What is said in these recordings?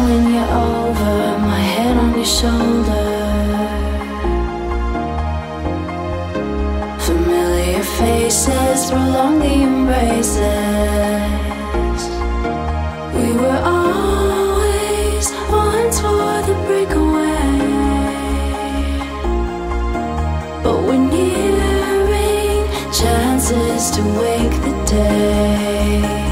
down you over, my head on your shoulder. Familiar faces prolong the embraces. We were always one for the breakaway, but we're nearing chances to wake the day.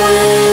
Stay